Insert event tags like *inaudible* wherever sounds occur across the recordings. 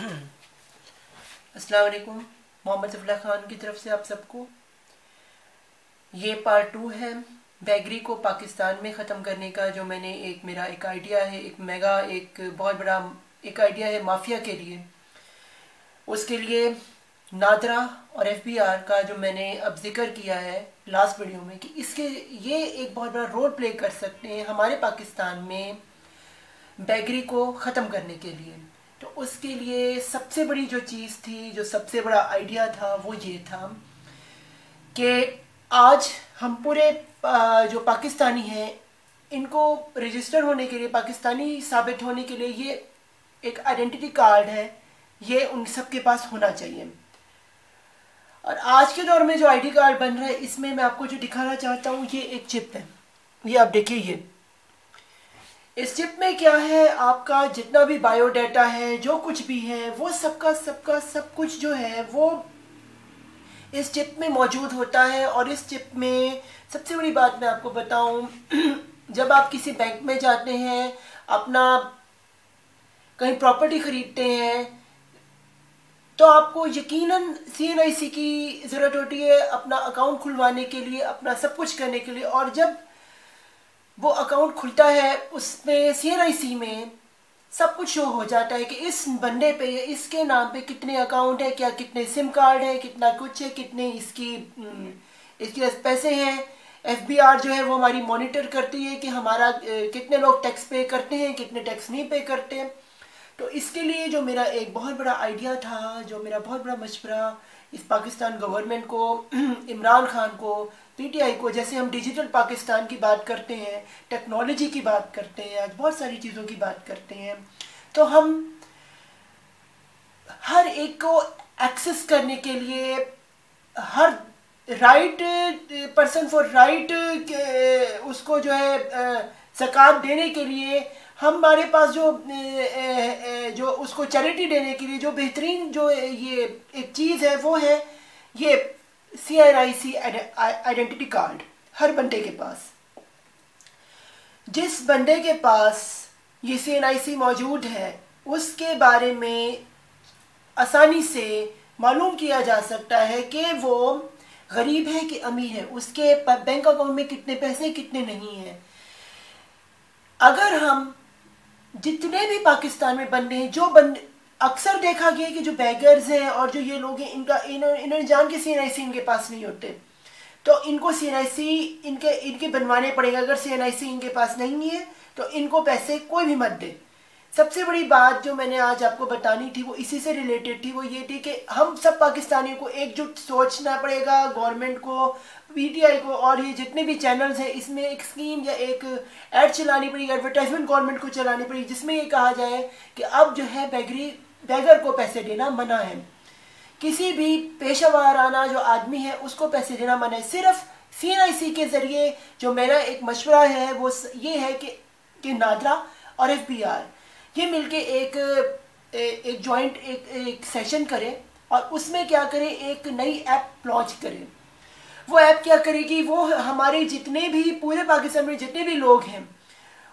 *clears throat* अस्सलाम वालेकुम। मोहम्मद सफला खान की तरफ़ से आप सबको। ये पार्ट टू है बैगरी को पाकिस्तान में ख़त्म करने का, जो मैंने एक, मेरा एक आइडिया है, एक मेगा एक बहुत बड़ा, एक आइडिया है माफिया के लिए। उसके लिए नादरा और एफबीआर का जो मैंने अब ज़िक्र किया है लास्ट वीडियो में कि इसके, ये एक बहुत बड़ा रोल प्ले कर सकते हैं हमारे पाकिस्तान में बैगरी को ख़त्म करने के लिए। तो उसके लिए सबसे बड़ी जो चीज़ थी, जो सबसे बड़ा आइडिया था, वो ये था कि आज हम पूरे जो पाकिस्तानी हैं, इनको रजिस्टर होने के लिए, पाकिस्तानी साबित होने के लिए ये एक आइडेंटिटी कार्ड है, ये उन सबके पास होना चाहिए। और आज के दौर में जो आईडी कार्ड बन रहा है, इसमें मैं आपको जो दिखाना चाहता हूँ, ये एक चिप है। ये आप देखिए, ये। इस चिप में क्या है? आपका जितना भी बायोडाटा है, जो कुछ भी है, वो सबका सबका सब कुछ जो है, वो इस चिप में मौजूद होता है। और इस चिप में सबसे बड़ी बात मैं आपको बताऊँ, *clears throat* जब आप किसी बैंक में जाते हैं, अपना कहीं प्रॉपर्टी खरीदते हैं तो आपको यकीनन सी की ज़रूरत होती है अपना अकाउंट खुलवाने के लिए, अपना सब कुछ करने के लिए। और जब वो अकाउंट खुलता है उसमें सी में सब कुछ शो हो जाता है कि इस बंदे पे इसके नाम पे कितने अकाउंट है क्या कितने सिम कार्ड है कितना कुछ है कितने इसकी हम्म, इसके पैसे हैं। एफबीआर जो है वो हमारी मॉनिटर करती है कि हमारा कितने लोग टैक्स पे करते हैं कितने टैक्स नहीं पे करते। तो इसके लिए जो मेरा एक बहुत बड़ा आइडिया था जो मेरा बहुत बड़ा मशवरा इस पाकिस्तान गवर्नमेंट को, *clears throat* इमरान खान को, पीटीआई को, जैसे हम डिजिटल पाकिस्तान की बात करते हैं, टेक्नोलॉजी की बात करते हैं, आज बहुत सारी चीज़ों की बात करते हैं तो हम हर एक को एक्सेस करने के लिए हर राइट पर्सन फॉर राइट उसको जो है सकात देने के लिए, हमारे पास जो जो उसको चैरिटी देने के लिए जो बेहतरीन जो ये एक चीज़ है, वो है ये C R I C identity card हर बंदे के पास। जिस बंदे के पास ये सी एन आई सी मौजूद है, उसके बारे में आसानी से मालूम किया जा सकता है कि वो गरीब है कि अमीर है, उसके बैंक अकाउंट में कितने पैसे, कितने नहीं हैं। अगर हम जितने भी पाकिस्तान में बंदे हैं, जो बन अक्सर देखा गया कि जो बैगर्स हैं और जो ये लोग हैं, इनका इन्होंने जान के सी एन आई सी इनके पास नहीं होते। तो इनको सी एन आई सी इनके इनके बनवाने पड़ेगा। अगर सी एन आई सी इनके पास नहीं है तो इनको पैसे कोई भी मत दे। सबसे बड़ी बात जो मैंने आज आपको बतानी थी वो इसी से रिलेटेड थी वो ये थी कि हम सब पाकिस्तानियों को एकजुट सोचना पड़ेगा गवर्नमेंट को पीटीआई को और ये जितने भी चैनल्स हैं इसमें एक स्कीम या एक एड चलानी पड़ेगी एडवर्टाइजमेंट गवर्नमेंट को चलानी पड़ेगी जिसमें ये कहा जाए कि अब जो है बैगरी बैगर को पैसे देना मना है। किसी भी पेशा वाराना जो आदमी है उसको पैसे देना मना है। सिर्फ़ सी के ज़रिए जो मेरा एक मशवरा है वो ये है कि, कि नादरा और एफबीआर ये मिलके एक एक जॉइंट एक एक सेशन करें और उसमें क्या करें, एक नई ऐप लॉन्च करें। वो ऐप क्या करेगी, वो हमारे जितने भी, पूरे पाकिस्तान में जितने भी लोग हैं,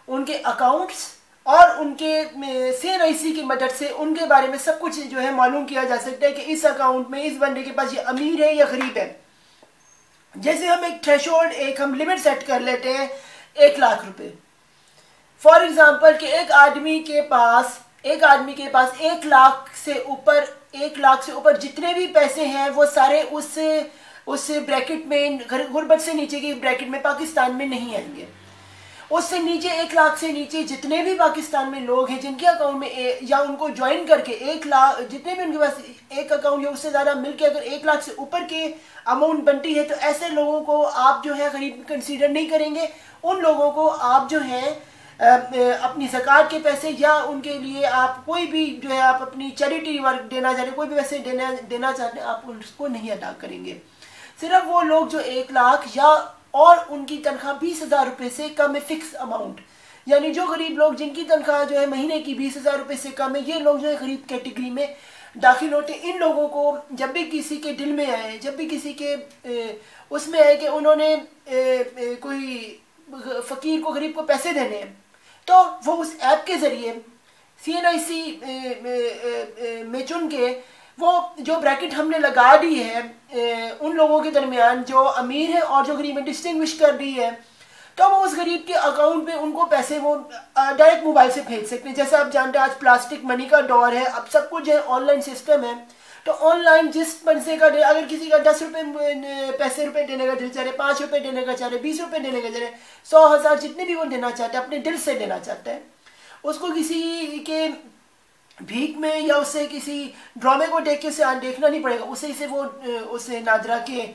उनके अकाउंट्स और उनके सी की मदद से उनके बारे में सब कुछ जो है मालूम किया जा सकता है कि इस अकाउंट में, इस बंदे के पास ये अमीर है या गरीब है। जैसे हम एक थ्रेश एक हम लिमिट सेट कर लेते हैं, एक लाख रुपए। फॉर एग्ज़ाम्पल कि एक आदमी के पास एक आदमी के पास एक लाख से ऊपर एक लाख से ऊपर जितने भी पैसे हैं वो सारे उस उस ब्रैकेट में गुर्बत से नीचे की ब्रैकेट में पाकिस्तान में नहीं आएँगे। उससे नीचे एक लाख से नीचे जितने भी पाकिस्तान में लोग हैं जिनके अकाउंट में ए, या उनको ज्वाइन करके एक लाख जितने भी उनके पास एक अकाउंट या उससे ज़्यादा मिलके अगर एक लाख से ऊपर के अमाउंट बनती है तो ऐसे लोगों को आप जो है गरीब कंसीडर नहीं करेंगे। उन लोगों को आप जो है अपनी सरकार के पैसे या उनके लिए आप कोई भी जो है आप अपनी चैरिटी वर्क देना चाहते, कोई भी पैसे देना देना चाहते, आप उसको नहीं अदा करेंगे। सिर्फ़ वो लोग जो एक लाख या और उनकी तनख्वाह बीस हज़ार रुपये से कम है फिक्स अमाउंट यानी जो गरीब लोग जिनकी तनख्वाह जो है महीने की बीस हज़ार रुपये से कम है, ये लोग जो है गरीब कैटेगरी में दाखिल होते, इन लोगों को जब भी किसी के दिल में आए, जब भी किसी के उसमें आए कि उन्होंने कोई फ़कीर को, गरीब को पैसे देने हैं तो वो उस ऐप के ज़रिए सी एन आई सी में चुन के वो जो ब्रैकेट हमने लगा दी है उन लोगों के दरमियान जो अमीर है और जो गरीब है डिस्टिंग्विश कर दी है तो वो उस गरीब के अकाउंट में उनको पैसे वो डायरेक्ट मोबाइल से भेज सकते हैं। जैसे आप जानते हैं आज प्लास्टिक मनी का दौर है, अब सब कुछ है ऑनलाइन सिस्टम है तो ऑनलाइन जिस पैसे का अगर किसी का दस रुपये पैसे रुपए देने का दिल चाह, पाँच रुपये देने का चाह, बीस रुपये देने का चाह रहे सौ हज़ार जितने भी वो देना चाहते हैं, अपने दिल से देना चाहते हैं, उसको किसी के भीख में या उससे किसी ड्रामे को देख के उसे देखना नहीं पड़ेगा, उसे इसे वो उसे नादरा के,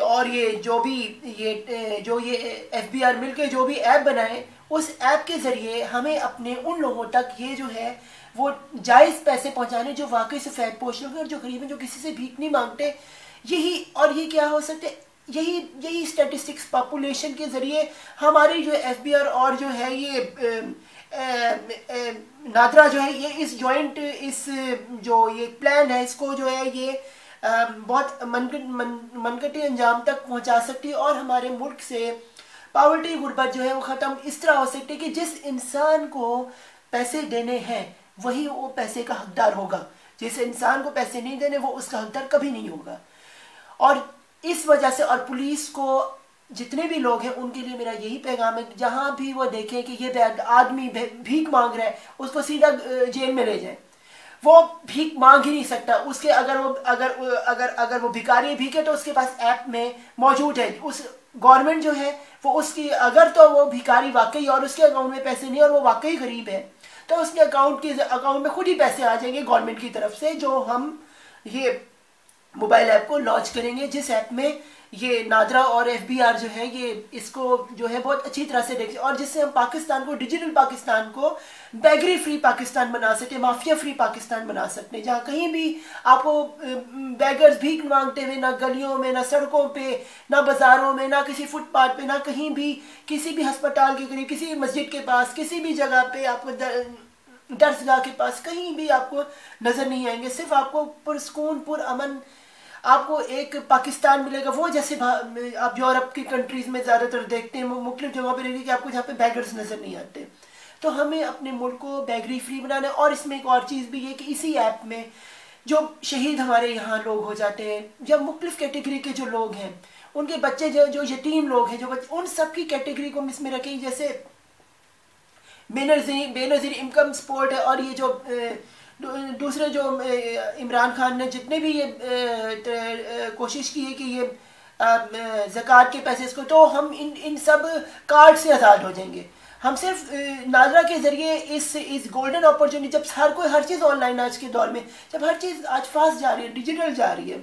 और ये जो भी ये जो ये एफ़ बी आर मिल के जो भी ऐप बनाए, उस ऐप के ज़रिए हमें अपने उन लोगों तक ये जो है वो जायज़ पैसे पहुँचाने जो वाकई से फैट पोष लोग और जो गरीब हैं, जो किसी से भीख नहीं मांगते, यही और ये क्या हो सकते, यही यही स्टेटिस्टिक्स पॉपुलेशन के ज़रिए हमारी जो एफ़ और जो है ये नादरा जो है, ये इस जॉइंट इस, जो ये प्लान है, इसको जो है ये बहुत मनकट मन अंजाम तक पहुँचा सकती है और हमारे मुल्क से पावर्टी गुर्बत जो है वो ख़त्म इस तरह हो सकती है कि जिस इंसान को पैसे देने हैं वही वो पैसे का हकदार होगा। जिस इंसान को पैसे नहीं देने, वो उसका हकदार कभी नहीं होगा। और इस वजह से, और पुलिस को जितने भी लोग हैं, उनके लिए मेरा यही पैगाम है जहाँ भी वो देखें कि ये आदमी भीख मांग रहा है, उसको सीधा जेल में ले जाए। वो भीख मांग ही नहीं सकता। उसके अगर वो, अगर अगर अगर वो भिकारी भीख तो उसके पास ऐप में मौजूद है। उस गवर्नमेंट जो है, वो उसकी, अगर तो वो भिकारी वाकई, और उसके अकाउंट में पैसे नहीं, और वो वाकई गरीब है तो उसके अकाउंट के अकाउंट में खुद ही पैसे आ जाएँगे गवर्नमेंट की तरफ़ से, जो हम ये मोबाइल ऐप को लॉन्च करेंगे, जिस ऐप में ये नादरा और एफबीआर जो है, ये इसको जो है बहुत अच्छी तरह से देखें और जिससे हम पाकिस्तान को, डिजिटल पाकिस्तान को बैगरी फ्री पाकिस्तान बना सकते माफिया फ्री पाकिस्तान बना सकते हैं। जहाँ कहीं भी आपको बैगर्स भीख मांगते हुए ना गलियों में, ना सड़कों पे, ना बाज़ारों में, ना किसी फुटपाथ पे, ना कहीं भी किसी भी हस्पताल के करीब, किसी मस्जिद के पास, किसी भी जगह पे आपको दर्शगाह के पास कहीं भी आपको नज़र नहीं आएँगे। सिर्फ़ आपको पुरस्कून पुर अमन आपको एक पाकिस्तान मिलेगा, वो जैसे आप यूरोप की कंट्रीज़ में ज़्यादातर देखते हैं मुख्तु जगह पर रहेगी कि आपको जहाँ पे बैगर्स नज़र नहीं आते। तो हमें अपने मुल्क को बैगरी फ्री बनाना है और इसमें एक और चीज़ भी है कि इसी ऐप में जो शहीद हमारे यहाँ लोग हो जाते हैं जब मुख्तलिफ़ कैटेगरी के जो लोग हैं, उनके बच्चे जो जो यतीम लोग हैं, जो बच्चे उन सब की कैटेगरी को हम इसमें रखें, जैसे बेनजीर बेनजीर इनकम सपोर्ट है और ये जो दूसरे जो इमरान खान ने जितने भी ये कोशिश की है कि ये ज़क़़त के पैसे इसको तो हम इन इन सब कार्ड से आज़ाद हो जाएँगे। हम सिर्फ़ नाजरा के ज़रिए इस इस गोल्डन अपॉर्चुनिटी जब हर कोई, हर चीज़ ऑनलाइन आज के दौर में, जब हर चीज़ आज फास्ट जा रही है डिजिटल जा रही है,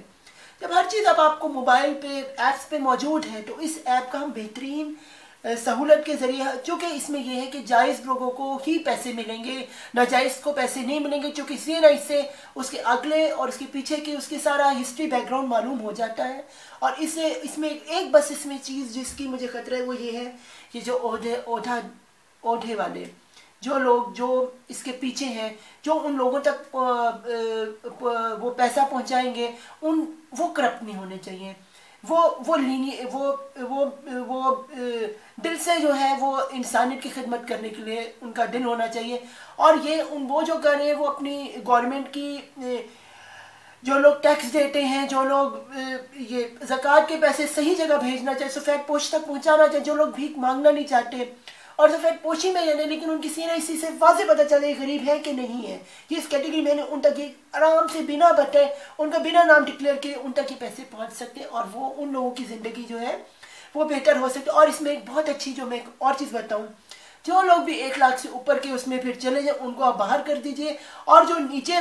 जब हर चीज़ अब आपको मोबाइल पे ऐप्स पे मौजूद है तो इस ऐप का हम बेहतरीन सहूलत के ज़रिए, चूँकि इसमें यह है कि जायज़ लोगों को ही पैसे मिलेंगे, नाजायज़ को पैसे नहीं मिलेंगे, चूँकि इसी ना इससे उसके अगले और उसके पीछे की उसकी सारा हिस्ट्री बैकग्राउंड मालूम हो जाता है। और इससे इसमें एक बस इसमें चीज़ जिसकी मुझे खतरा है, वो ये है कि जो ओढ़े ओढ़ा ओढ़े वाले, जो लोग, जो इसके पीछे हैं, जो उन लोगों तक वो पैसा पहुंचाएँगे, उन, वो करप्ट नहीं होने चाहिए। वो वो लीनी, वो वो वो दिल से जो है वो इंसानियत की खिदमत करने के लिए उनका दिल होना चाहिए। और ये, उन, वो जो कर रहे हैं वो अपनी गवर्नमेंट की जो लोग टैक्स देते हैं, जो लोग ये जक़ात के पैसे सही जगह भेजना चाहिए सफ़ेद पोस्ट तक पहुंचाना चाहिए जो लोग भीख मांगना नहीं चाहते और सफ़ेद पोशी में रहने लेकिन उनकी सीना इसी से वाजे पता चले गरीब है कि नहीं है। इस कैटेगरी में उन तक आराम से बिना बटे, उनका बिना नाम डिक्लेयर किए उन तक ये पैसे पहुँच सकते और वो उन लोगों की ज़िंदगी जो है, वो बेहतर हो सकती। और इसमें एक बहुत अच्छी जो मैं एक और चीज़ बताऊँ, जो लोग भी एक लाख से ऊपर के उसमें फिर चले जाए, उनको आप बाहर कर दीजिए। और जो नीचे,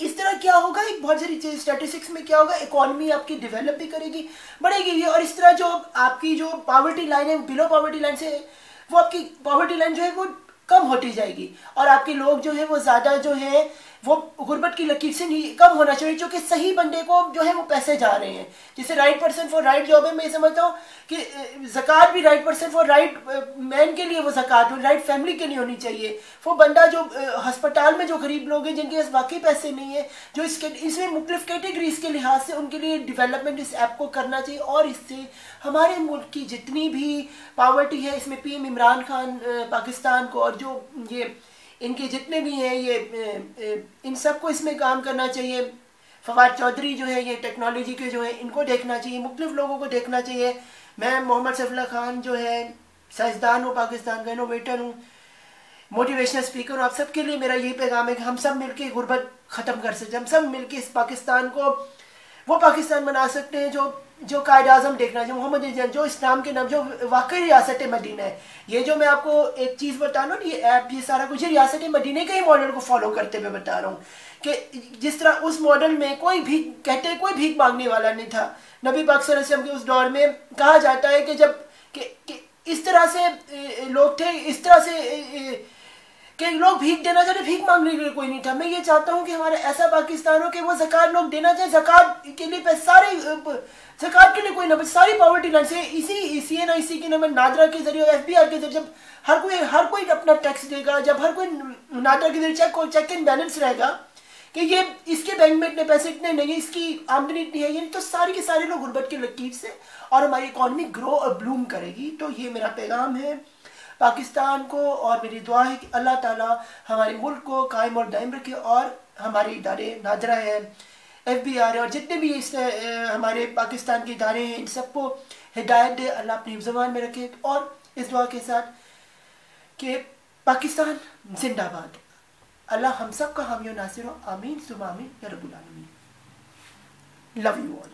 इस तरह क्या होगा? एक बहुत सारी चीज़ स्टेटिस्टिक्स में क्या होगा? इकोनॉमी आपकी डेवलप भी करेगी, बढ़ेगी और इस तरह जो आपकी जो पावर्टी लाइन है बिलो पावर्टी लाइन से वो आपकी पॉवर्टी लाइन जो है वो कम होती जाएगी। और आपके लोग जो है वो ज़्यादा जो है वो गुर्बत की लकीर से नहीं कम होना चाहिए क्योंकि सही बंदे को जो है वो पैसे जा रहे हैं। जैसे right person for right job है, मैं समझता हूँ कि जक़ात भी right person for right man के लिए वो जक़ात हो राइट फैमिली के लिए होनी चाहिए। वो बंदा जो हस्पताल में जो गरीब लोग हैं, जिनके पास बाकी पैसे नहीं है, जो इसके, इसमें मुख्तलिफ़ कैटेगरीज के लिहाज से उनके लिए डिवेलपमेंट इस ऐप को करना चाहिए, और इससे हमारे मुल्क की जितनी भी पावर्टी है, इसमें पी एम इमरान खान पाकिस्तान को, और जो ये इनके जितने भी हैं, ये इन सबको इसमें काम करना चाहिए। फवाद चौधरी जो है, ये टेक्नोलॉजी के जो है, इनको देखना चाहिए मुख्तफ लोगों को देखना चाहिए। मैं मोहम्मद सफला खान जो है, साइंसदान हूँ, पाकिस्तान का इनोवेटर हूँ मोटिवेशनल स्पीकर हूँ। आप सबके लिए मेरा यही पैगाम है कि हम सब मिलकर गुर्बत ख़त्म कर सकते हम सब मिलकर इस पाकिस्तान को, वो पाकिस्तान बना सकते हैं जो जो कायद अजम देखना जो मोहम्मद जो इस्लाम के नाम जो वाकई रियासत मदीना है ये जो मैं आपको एक चीज़ बता रहा हूँ ये ऐप ये सारा कुछ रियासत मदीने के ही मॉडल को फॉलो करते हुए बता रहा हूँ कि जिस तरह उस मॉडल में कोई भी कहते कोई भीख मांगने वाला नहीं था। नबी पाक वसल्लम के उस दौर में कहा जाता है कि जब कि, कि इस तरह से लोग थे इस तरह से कि लोग भीख देना चाहते भीख मांगने के लिए कोई नहीं था। मैं ये चाहता हूँ कि हमारा ऐसा पाकिस्तान हो कि वो जक़ात लोग देना चाहे जक़ात के लिए सारे जक़ात के लिए कोई ना सारी पॉवर्टी लाइन से इसी सी एन आई सी के नंबर नादरा के ज़रिए एफ़ बी आर के ज़रिए जब हर कोई हर कोई अपना टैक्स देगा, जब हर कोई नादरा के ज़रिए चेक चेक एंड बैलेंस रहेगा, कि ये इसके बैंक में इतने पैसे इतने नहीं है, इसकी आमदनी इतनी है यानी तो सारे के सारे लोग गुर्बत की लकीर से और हमारी इकॉनमी ग्रो और ब्लूम करेगी। तो ये मेरा पैगाम है। पाकिस्तान को और मेरी दुआ है कि अल्लाह ताला हमारे मुल्क को कायम और दायम रखे और हमारे इदारे नादरा है। एफ़ बी आर और जितने भी इस हमारे पाकिस्तान के इदारे हैं, इन सबको हिदायत दे, अल्लाह अपनी जबान में रखे और इस दुआ के साथ कि पाकिस्तान जिंदाबाद। अल्लाह हम सब का हामी नासिर हो। आमीन सुबह आमीन, या रबुल आलमीन। Love you all